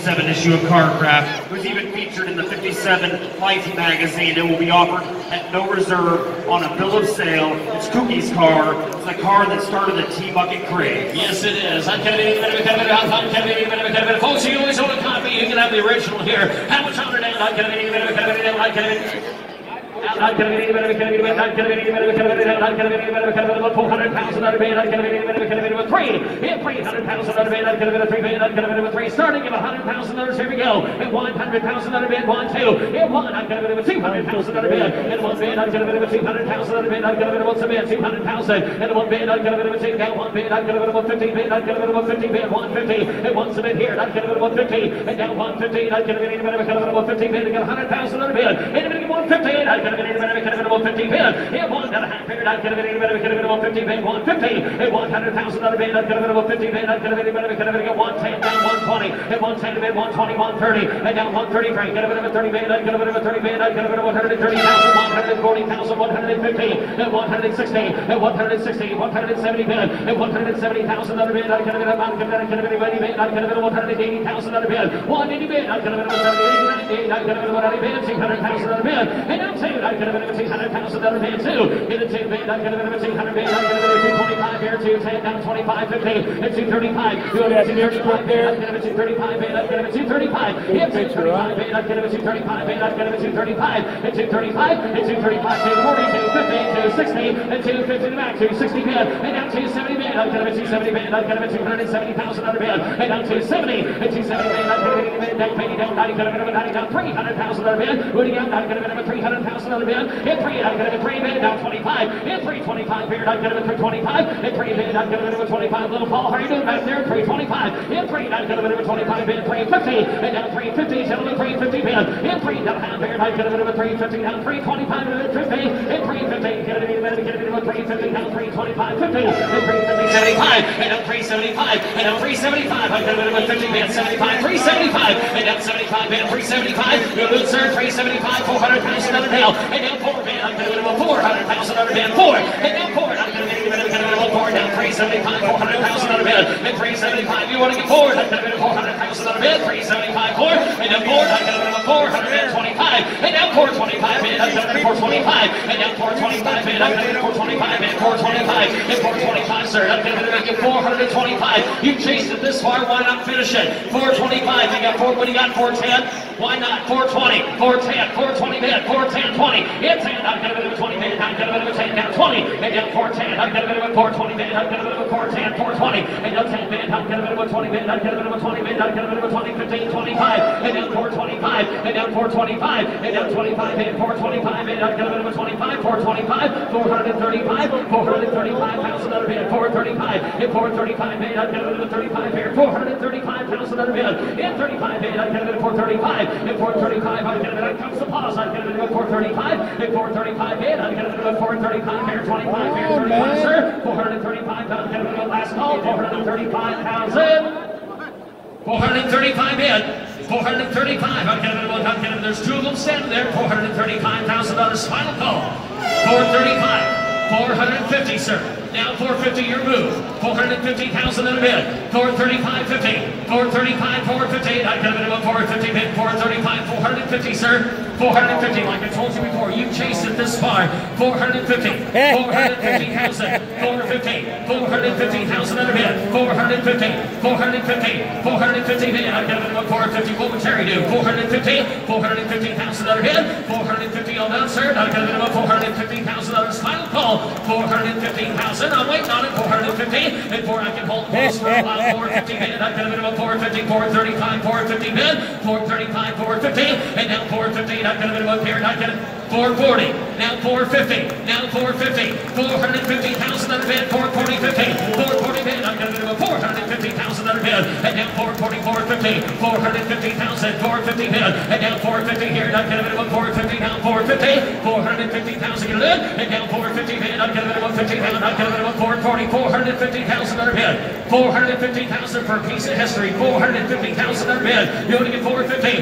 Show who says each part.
Speaker 1: 7 issue of Carcraft. It was even featured in the 57 Life magazine. It will be offered at no reserve on a bill of sale. It's Kookie's Kar. It's the car that started the T-Bucket craze.
Speaker 2: Yes, it is. I'm Kennedy, Kennedy, Kennedy, Kennedy, Kennedy, Kennedy, Kennedy. Folks, you always own a copy. You can have the original here. How much on it? I'm Kennedy, Kennedy, Kennedy, Kennedy, Kennedy. I'm Kennedy, Kennedy, Kennedy, I'm Kennedy, Kennedy, Kennedy, I'm Kennedy, Kennedy, Kennedy, with 400 pounds three. In 300 pounds on the bed. I'm Kennedy, three bed. I'm Kennedy, with three. Starting at 100 pounds on the Here we go. In 100 pounds on the bed. One, two. In one. I'm Kennedy, with 200 pounds on the bed. In one bed. I'm Kennedy, with 200 pounds on the bed. I'm Kennedy, with some bed. 200 pounds. In one bed. I'm Kennedy, with two. Down one bed. I'm Kennedy, with 50 bed. I'm Kennedy, with 50 bed. 150. And one cement here. I'm Kennedy, with 50. And down 150. I'm Kennedy, with 50 bed. I got 100 pounds on the bed. In a minute, 150. I'm Kennedy, with 50 bed. It one and a half period. I could have been anybody. Could have been about 50 bid. 150. At 100,000 other bid. I could have been about 50 bid. I could have been anybody. Could have been 110 down 120. At 110 bid. 120. 130. And down 130 frank. Could have been about 30 bid. I could have been about 30 bid. I could have been 130,000. 140,000. 150. At 160. At 160. 170 bid. At 170,000 other bid. I could have been about. Could have been anybody bid. I could have been 180,000 other bid. 180 bid. I could have been about 70. I could have been about 80 bid. 200,000 other bid. And now two. I could have been about 200,000 other bid two. Hit a two bid. I'm going to be 200 bid. I'm going to be 225 here. 210 down 25, 15. At 235. Doing it 235 bid. I'm going to be 235 bid. I'm going to be 235. Hit 235 bid. I'm going to be 235 bid. I'm going to 235. At 235. At 235. 240. 250. 260. At 250 back. 260 bid. And now 270 bid. I'm going to be 270 bid. I'm going to be 270,000 under bid. And now 270. At 270 bid. I'm going to be bid. Down 90 down 90. Going to be 90 down 300,000 under bid. Moving out. I'm going to be 300,000 under bid. Hit 3. I'm going to be 3 bid down 25. In 325, beard, I'm to be 325. In 3 bid, I'm going to be 25. Little Paul, how are you doing back there? 325. In 3, I'm going to be 25 bid, 350. And down 350, gentlemen, 350 bid. In 3, down half beard, I'm going to be 350. Down 325, and 50. In 350, get it in, it in, get it in, 350. Down 325, 50. In 350, 75. And down 375. And down 375, I'm to be 50 bid, 75. 375. And down 75 bid, 375. Good, good, sir, 375. 400 pounds another nail. And down 4 bid, I'm going to be 4 400 pounds under bid. Four. And now forward. I'm going to to. Down 375. 400 pounds under bid. And 375. You want to get forward. I'm going to get 400 under bid. 375. Four. And now forward. I'm going to get 425. And 425. And get 425. And now 425. And to get 425. And 425. And 425, sir. I'm going to get 425. You chased it this far. Why not finish it? 425. You got four. What do you got? 410. Why not? 420. 410. 420 bid. 410. 20. It's going to get 20 bid. I'm going to take down 20, and down 410, I'm going to go 420 bid, I'm going to go 410, 420, and down 10 bid, I'm going to go 20 bid, I'm going to go 20 bid, I'm going to go 20, 15, 25, and down 425, and down 425, and down 25 bid, 425 bid, I'm going to go 25, 425, 435, 435 pounds another bid, 435, and 435 bid, I'm going to go 35 here, 435 pounds another bid, in 35 bid, I'm going to go 435, and 435, I'm going to go, comes the pause, I'm going to go 435, and 435 bid, I'm going to go 435 here, 25 here, 35, sir. 435 pounds. Going to go last call. 435 pounds in. 435 in. 435. I'm going to go. I'm going. There's two of them standing there. 435 thousand dollars. Final call. 435. 450, sir. Now 450 your move. 450,000 in a bid. 435.50. 435, 450. I got a minimum 450 bid. 435, 450, sir. 450, like I told you before, you chased it this far. 450, 450,000, 450, 450,000 and a 450, 450, 450. I've got it up 450, what would Terry do? 450, 450,000 and a 450 on that, sir. I've got it up 450,000 on his final call, 450,000, I'm waiting on it, 450, and 450. Last 450 minute. I've got a minimum 450, 435, 450 bid, 435, 450, and now 450. I've got a minimum here, and I've got a 440, now 450, now 450, 450,000 on the bid, 440, 50, 440 bid, I've got a minimum 450,000 on the bid, and now 440, 440. 450. 450,000. 450 bid. And now 450 here. I've got a minimum 450. Now 450. 450,000 get it. And now 450 bid. I've got a minimum 50,000. I've got a minimum 440, 450,000 under bid. 450,000 for a piece of history. 450,000 under bid. You only get 450.